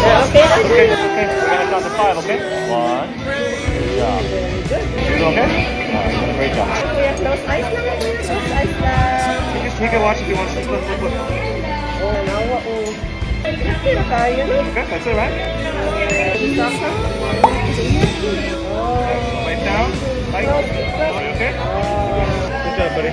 Yeah, okay. Okay, okay. We're gonna count to five, okay? One. Good job. Good. You doing okay? Alright, great job. Kuya, close eyes lang. Close eyes lang. You take a watch if you want to. Look, look, look. Oh, nawa, oh. Okay na? Okay, that's it, right? Isa ka. Oh. Right down. Right. Are you okay? Good job, buddy.